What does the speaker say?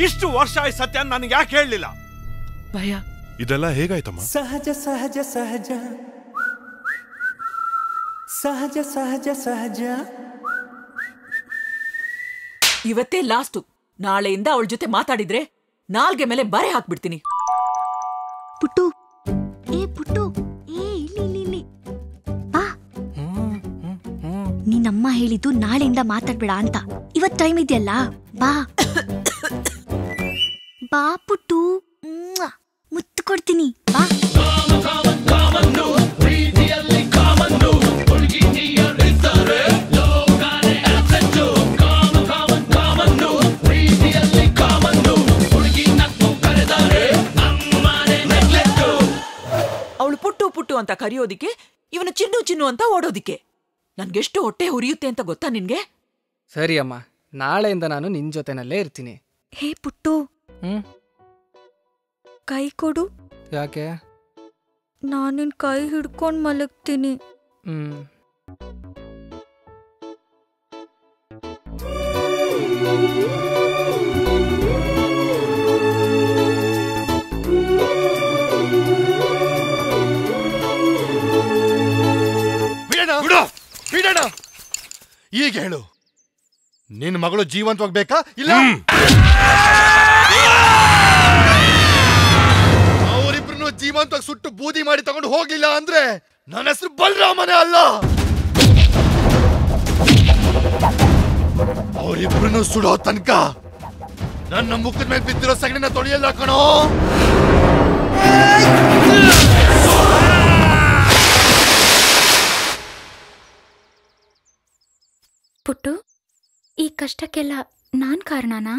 ವರ್ಷ ಆಯ್ ಸತ್ಯ ನನಗೆ ಯಾಕೆ ಹೇಳಲಿಲ್ಲ? ಭಯ. ಇದೆಲ್ಲ ಹೇಗಾಯ್ತಮ್ಮ? ಸಹಜ ಸಹಜ ಸಹಜ. ಸಹಜ ಸಹಜ ಸಹಜ. ಇವತ್ತೇ ಲಾಸ್ಟು ನಾಳೆಯಿಂದ ಅವಳ ಜೊತೆ ಮಾತಾಡಿದ್ರೆ ನಾಲ್ಗೆ ಮೇಲೆ ಬರೆ ಹಾಕ್ಬಿಡ್ತೀನಿ. ಪುಟ್ಟು. ಏ ಪುಟ್ಟು. ಏ ಇಲ್ಲಿ ಇಲ್ಲಿ ಇಲ್ಲಿ. ಬಾ. ನಿನ್ನಮ್ಮ ಹೇಳಿದ್ದು ನಾಳೆಯಿಂದ ಮಾತಾಡ್ಬೇಡ ಅಂತ. ಇವತ್ ಟೈಮ್ ಇದೆಯಲ್ಲ? ಬಾ. ಬಾ ಪುಟ್ಟು. ಮುತ್ತು ಕೊಡ್ತೀನಿ. ಬಾ. ಅವಳು ಪುಟ್ಟು ಪುಟ್ಟು ಅಂತ ಕರೆಯೋದಿಕ್ಕೆ ಇವನು ಚಿನ್ನು ಚಿನ್ನು ಅಂತ ಓಡೋದಿಕ್ಕೆ. ನನ್ಗೆಷ್ಟು ಹೊಟ್ಟೆ ಹುರಿಯುತ್ತೆ ಅಂತ ಗೊತ್ತಾ ನಿನ್ಗೆ? ಸರಿ ಅಮ್ಮ ನಾಳೆಯಿಂದ ನಾನು ನಿನ್ ಜೊತೆನಲ್ಲೇ ಇರ್ತೀನಿ. ಹೇ ಪುಟ್ಟು ಹ್ಮ್? ಕೈ ಕೊಡು. ಯಾಕೆ? ನಾನಿನ್ ಕೈ ಹಿಡ್ಕೊಂಡು ಮಲಗ್ತೀನಿ. ಹ್ಮ್. ಬಿಡು ಬಿಡೋಣ ಈಗ ಹೇಳು. ನಿನ್ನ ಮಗಳು ಜೀವಂತವಾಗಿ ಬೇಕಾ ಇಲ್ಲ ಜೀವಂತವಾಗಿ ಸುಟ್ಟು ಬೂದಿ ಮಾಡಿ ತಗೊಂಡು ಹೋಗ್ಲಿಲ್ಲ ಅಂದ್ರೆ ನನ್ನ ಹೆಸರು ಬಲರಾಮನೇ ಅಲ್ಲ. ಅವರಿಬ್ರು ಸುಡೋ ತನಕ ನನ್ನ ಮುಖದ ಮೇಲೆ ಬಿದ್ದಿರೋ ಸಗಣಿನ ತೊಳೆಯಲ್ಲ ಕಣೋ. ಪುಟ್ಟು, ಈ ಕಷ್ಟಕ್ಕೆಲ್ಲ ನಾನ್ ಕಾರಣನಾ?